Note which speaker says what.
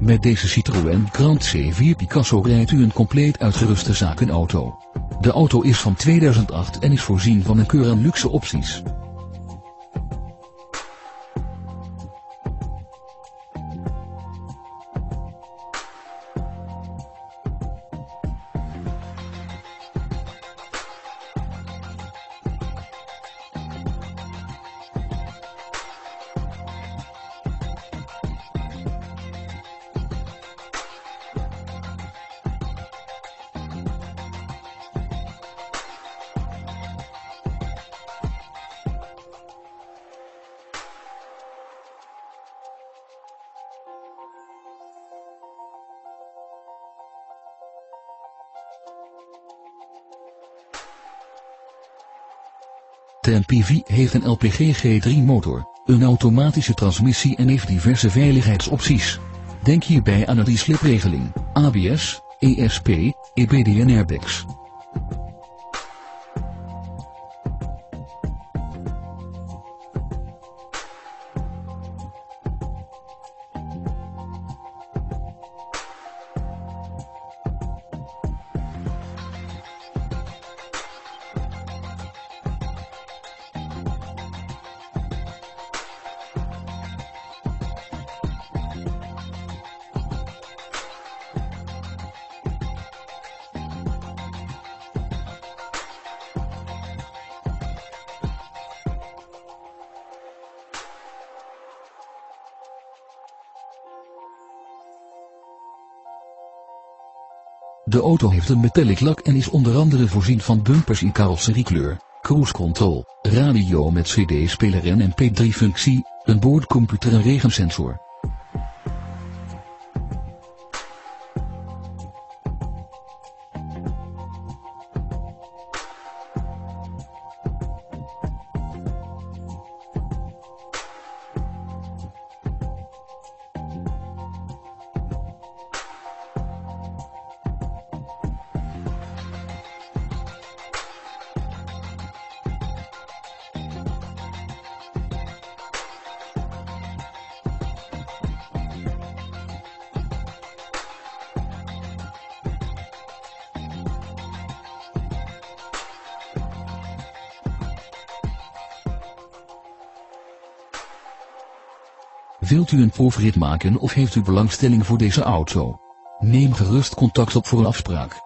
Speaker 1: Met deze Citroën Grand C4 Picasso rijdt u een compleet uitgeruste zakenauto. De auto is van 2008 en is voorzien van een keur aan luxe opties. De MPV heeft een LPG G3 motor, een automatische transmissie en heeft diverse veiligheidsopties. Denk hierbij aan de slipregeling, ABS, ESP, EBD en airbags. De auto heeft een metallic lak en is onder andere voorzien van bumpers in carrosseriekleur, cruise control, radio met cd-speler en mp3-functie, een boordcomputer en regensensor. Wilt u een proefrit maken of heeft u belangstelling voor deze auto? Neem gerust contact op voor een afspraak.